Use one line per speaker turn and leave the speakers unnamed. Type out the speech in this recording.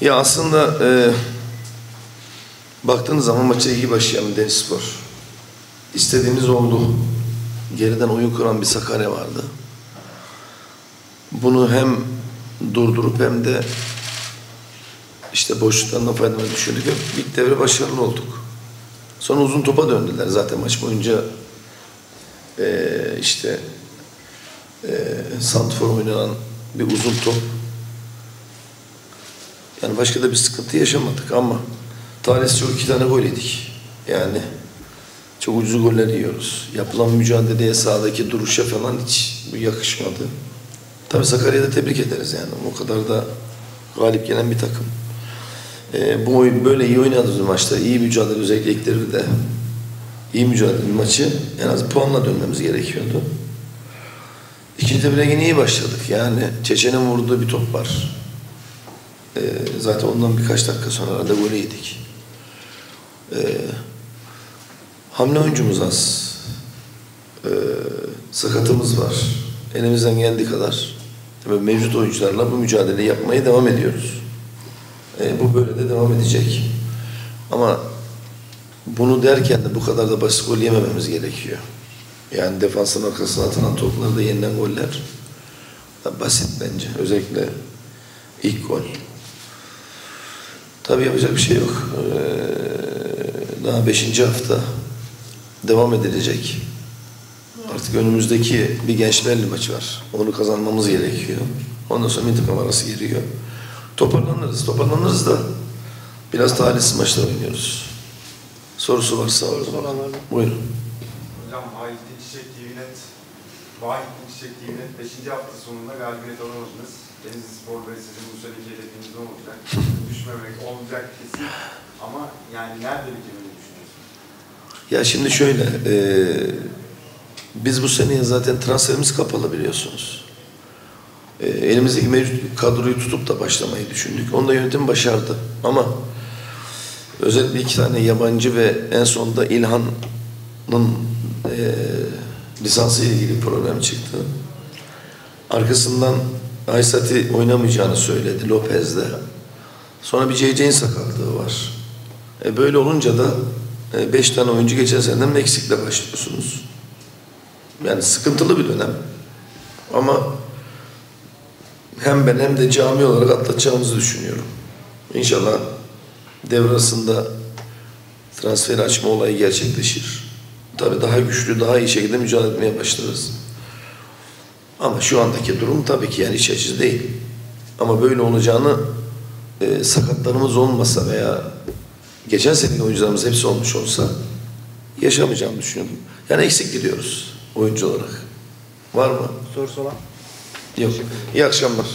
Ya aslında e, baktığınız zaman maça iyi başlayan bir Denizspor. İstediğimiz oldu. Geriden oyun kuran bir Sakarya vardı. Bunu hem durdurup hem de işte boşluklarından faydalanmayı düşündük. ve İlk devre başarılı olduk. Sonra uzun topa döndüler zaten maç boyunca e, işte e, Santfor oynanan bir uzun top yani başka da bir sıkıntı yaşamadık ama talihsiz çok iki tane gol yedik. Yani çok ucuz goller yiyoruz. Yapılan mücadeleye sahadaki duruşa falan hiç yakışmadı. Tabii Sakarya'da tebrik ederiz yani. O kadar da galip gelen bir takım. Ee, bu oyun böyle iyi oynadığımız maçta iyi mücadele özellikle ilk devrede iyi mücadele maçı en az puanla dönmemiz gerekiyordu. İkinci devre yine iyi başladık. Yani Çeçen'in vurduğu bir top var. Ee, zaten ondan birkaç dakika sonra da golü yedik. Ee, hamle oyuncumuz az. Ee, sakatımız var. Elimizden geldiği kadar tabii mevcut oyuncularla bu mücadeleyi yapmaya devam ediyoruz. Ee, bu böyle de devam edecek. Ama bunu derken de bu kadar da basit gol yemememiz gerekiyor. Yani defansın arkasına atılan toplar da yenilen goller basit bence. Özellikle ilk gol. Tabii yapacak bir şey yok. Ee, daha beşinci hafta devam edilecek. Artık önümüzdeki bir gençlerle maçı var. Onu kazanmamız gerekiyor. Ondan sonra intikam arası giriyor. Toparlanırız. Toparlanırız da biraz talihsiz maçlar oynuyoruz. Sorusu varsa
mı?
Buyurun.
Hocam Vahit'in Çiçek TV'net Vahit'in Çiçek TV'net 5. hafta sonunda galibiyet alamadınız. Denizli Spor ve sizin bu seneki hedefiniz ne olacak? Düşmemek olacak kesin. Ama yani nerede bitirmeyi düşünüyorsunuz?
Ya şimdi şöyle, e, biz bu seneye zaten transferimiz kapalı biliyorsunuz. E, elimizdeki mevcut kadroyu tutup da başlamayı düşündük. Onu da yönetim başardı. Ama özellikle iki tane yabancı ve en sonunda İlhan'ın e, lisansı ilgili problem çıktı. Arkasından Aysati oynamayacağını söyledi Lopez'de. Sonra bir CC'nin sakatlığı var. E böyle olunca da e, beş tane oyuncu geçen seneden eksikle başlıyorsunuz. Yani sıkıntılı bir dönem. Ama hem ben hem de cami olarak atlatacağımızı düşünüyorum. İnşallah devre arasında transfer açma olayı gerçekleşir. Tabii daha güçlü, daha iyi şekilde mücadele etmeye başlarız. Ama şu andaki durum tabii ki yani iç açıcı değil. Ama böyle olacağını e, sakatlarımız olmasa veya geçen seneki oyuncularımız hepsi olmuş olsa yaşamayacağımı düşünüyorum. Yani eksik gidiyoruz oyuncu olarak. Var mı?
Sorusu olan?
Yok. İyi akşamlar.